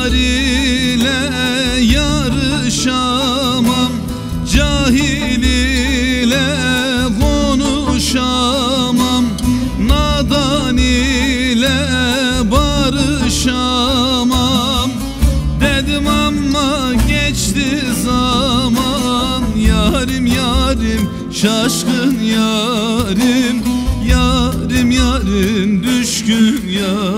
Yar ile yarışamam Cahil ile konuşamam Nadan ile barışamam. Dedim ama geçti zaman Yarim yarim şaşkın yarim Yarim yarim düşkün yarim.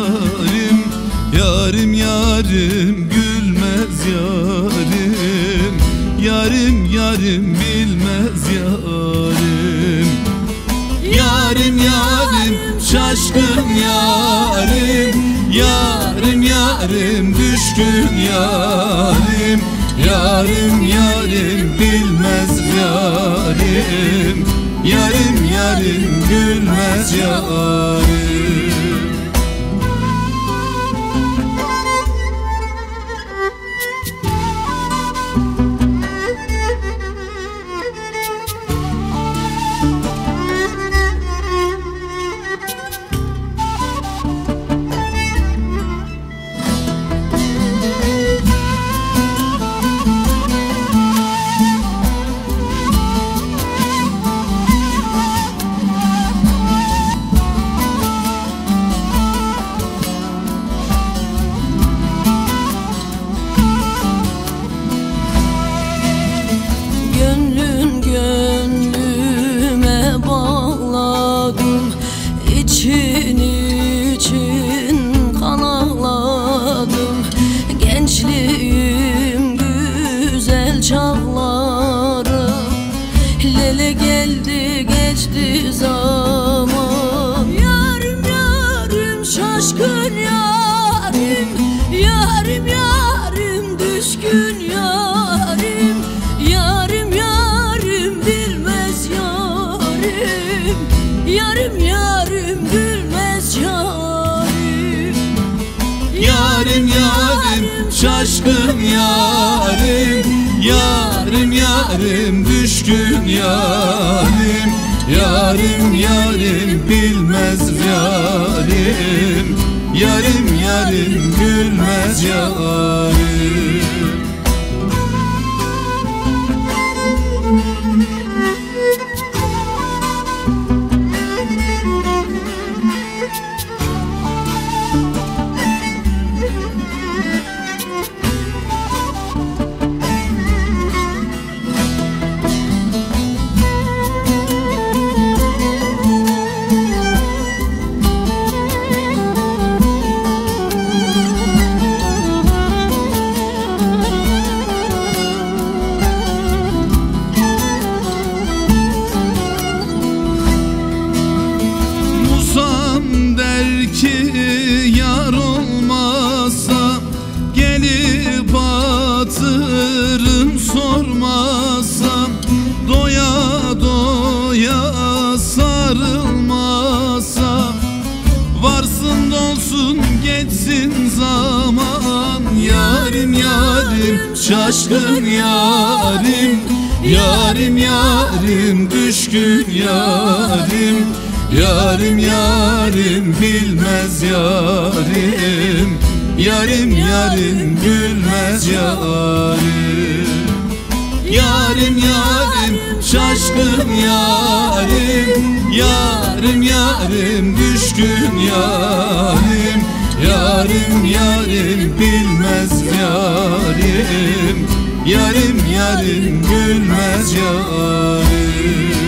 Yarim Yarim bilmez yarim. Yarim yarim şaşkın yarim. Yarim yarim düşkün yarim. Yarim yarim bilmez yarim. Yarim yarim gülmez yarim Yarim yarim şaşkın yarim. Yarim yarim düşkün yarim. Yarim yarim bilmez yarim. Yarim yarim gülmez yarim ki yar olmazsa Gelip atırım sormazsam Doya doya sarılmazsam Varsın dolsun geçsin zaman Yarim yarim şaşkın yarim Yarim yarim düşkün yarim Yarim yarim bilmez yarim. Yarim yarim gülmez yarim. Yarim yarim şaşkın yarim. Yarim yarim düşkün yarim. Yarim yarim bilmez yarim. Yarim yarim gülmez yarim